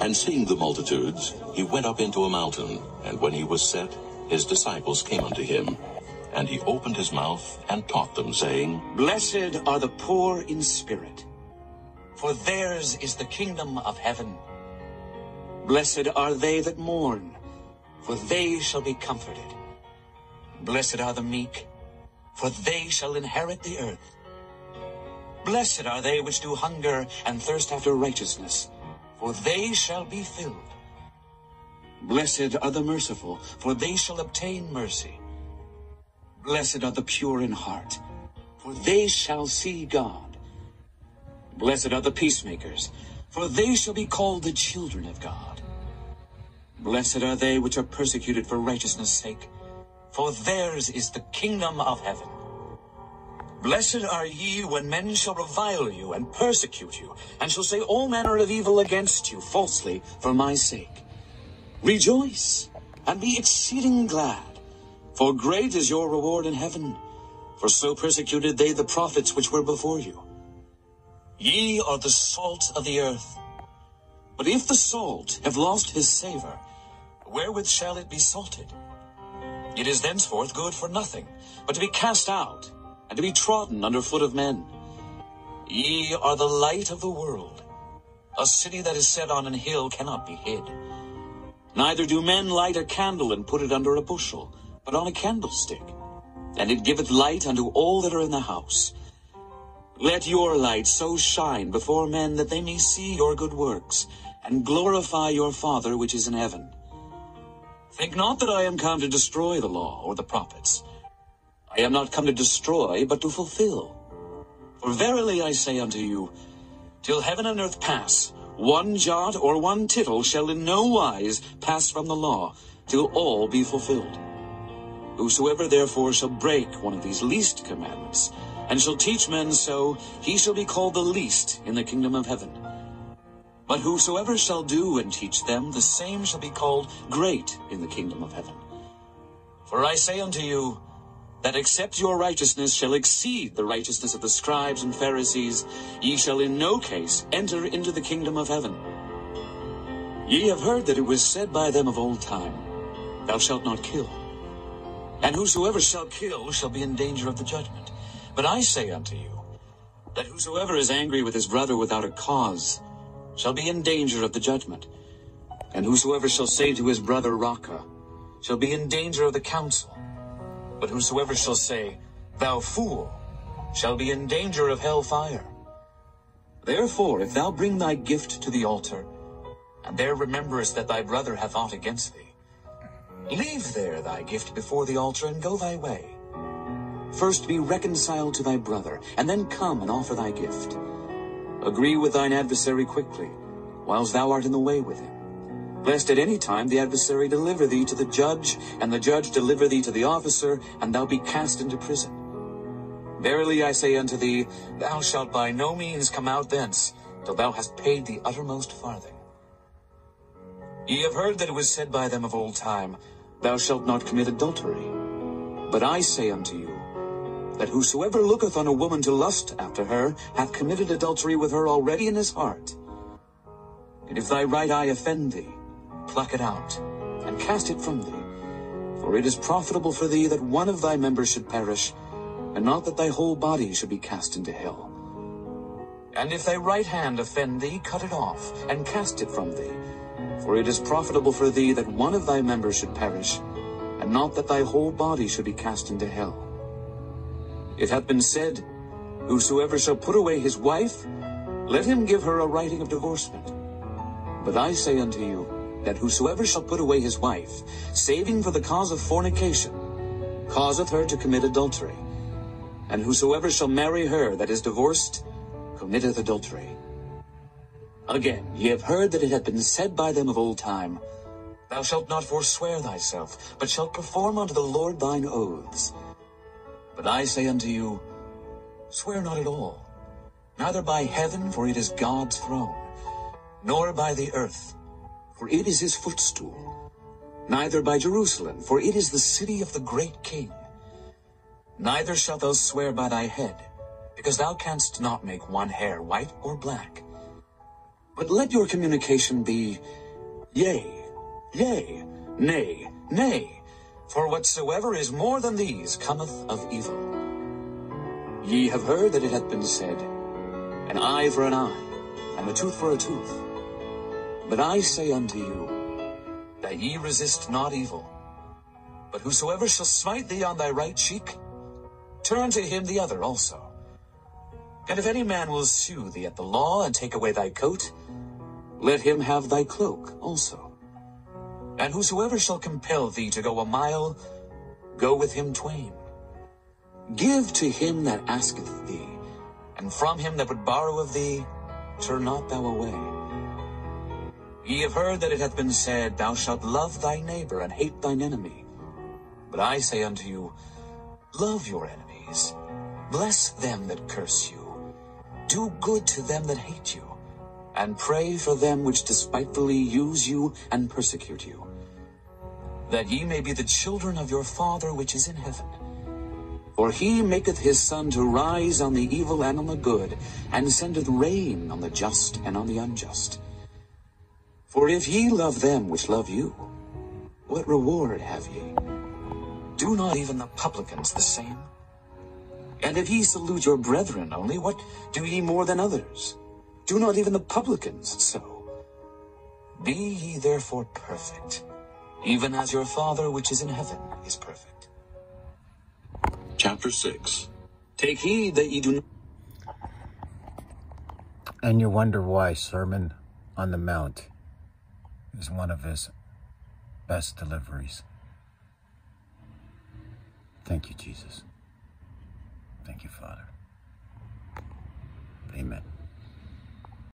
And seeing the multitudes, he went up into a mountain, and when he was set, his disciples came unto him. And he opened his mouth and taught them, saying, Blessed are the poor in spirit, for theirs is the kingdom of heaven. Blessed are they that mourn, for they shall be comforted. Blessed are the meek, for they shall inherit the earth. Blessed are they which do hunger and thirst after righteousness, for they shall be filled. Blessed are the merciful, for they shall obtain mercy. Blessed are the pure in heart, for they shall see God. Blessed are the peacemakers, for they shall be called the children of God. Blessed are they which are persecuted for righteousness' sake, for theirs is the kingdom of heaven. Blessed are ye when men shall revile you and persecute you, and shall say all manner of evil against you falsely for my sake. Rejoice and be exceeding glad, for great is your reward in heaven. For so persecuted they the prophets which were before you. Ye are the salt of the earth. But if the salt have lost his savour, wherewith shall it be salted? It is thenceforth good for nothing, but to be cast out, and to be trodden under foot of men. Ye are the light of the world. A city that is set on an hill cannot be hid. Neither do men light a candle and put it under a bushel, but on a candlestick, and it giveth light unto all that are in the house. Let your light so shine before men that they may see your good works, and glorify your Father which is in heaven. Think not that I am come to destroy the law or the prophets. I am not come to destroy, but to fulfill. For verily I say unto you, till heaven and earth pass, one jot or one tittle shall in no wise pass from the law, till all be fulfilled. Whosoever therefore shall break one of these least commandments, and shall teach men so, he shall be called the least in the kingdom of heaven. But whosoever shall do and teach them, the same shall be called great in the kingdom of heaven. For I say unto you, that except your righteousness shall exceed the righteousness of the scribes and Pharisees, ye shall in no case enter into the kingdom of heaven. Ye have heard that it was said by them of old time, Thou shalt not kill. And whosoever shall kill shall be in danger of the judgment. But I say unto you, that whosoever is angry with his brother without a cause shall be in danger of the judgment. And whosoever shall say to his brother, Raca, shall be in danger of the council. But whosoever shall say, Thou fool, shall be in danger of hell fire. Therefore, if thou bring thy gift to the altar, and there rememberest that thy brother hath aught against thee, leave there thy gift before the altar, and go thy way. First be reconciled to thy brother, and then come and offer thy gift. Agree with thine adversary quickly, whiles thou art in the way with him lest at any time the adversary deliver thee to the judge, and the judge deliver thee to the officer, and thou be cast into prison. Verily I say unto thee, thou shalt by no means come out thence, till thou hast paid the uttermost farthing. Ye have heard that it was said by them of old time, Thou shalt not commit adultery. But I say unto you, that whosoever looketh on a woman to lust after her hath committed adultery with her already in his heart. And if thy right eye offend thee, pluck it out, and cast it from thee. For it is profitable for thee that one of thy members should perish, and not that thy whole body should be cast into hell. And if thy right hand offend thee, cut it off, and cast it from thee. For it is profitable for thee that one of thy members should perish, and not that thy whole body should be cast into hell. It hath been said, Whosoever shall put away his wife, let him give her a writing of divorcement. But I say unto you, that whosoever shall put away his wife, saving for the cause of fornication, causeth her to commit adultery. And whosoever shall marry her that is divorced, committeth adultery. Again, ye have heard that it hath been said by them of old time, Thou shalt not forswear thyself, but shalt perform unto the Lord thine oaths. But I say unto you, Swear not at all, neither by heaven, for it is God's throne, nor by the earth, for it is his footstool, neither by Jerusalem, for it is the city of the great king. Neither shalt thou swear by thy head, because thou canst not make one hair white or black. But let your communication be yea, yea, nay, nay, for whatsoever is more than these cometh of evil. Ye have heard that it hath been said, An eye for an eye, and a tooth for a tooth. But I say unto you, that ye resist not evil. But whosoever shall smite thee on thy right cheek, turn to him the other also. And if any man will sue thee at the law and take away thy coat, let him have thy cloak also. And whosoever shall compel thee to go a mile, go with him twain. Give to him that asketh thee, and from him that would borrow of thee, turn not thou away. Ye have heard that it hath been said, Thou shalt love thy neighbor and hate thine enemy. But I say unto you, Love your enemies, bless them that curse you, do good to them that hate you, and pray for them which despitefully use you and persecute you, that ye may be the children of your Father which is in heaven. For he maketh his sun to rise on the evil and on the good, and sendeth rain on the just and on the unjust. For if ye love them which love you, what reward have ye? Do not even the publicans the same? And if ye salute your brethren only, what do ye more than others? Do not even the publicans so? Be ye therefore perfect, even as your Father which is in heaven is perfect. Chapter 6 Take heed that ye do not. And you wonder why Sermon on the Mount is one of his best deliveries. Thank you, Jesus. Thank you, Father. Amen.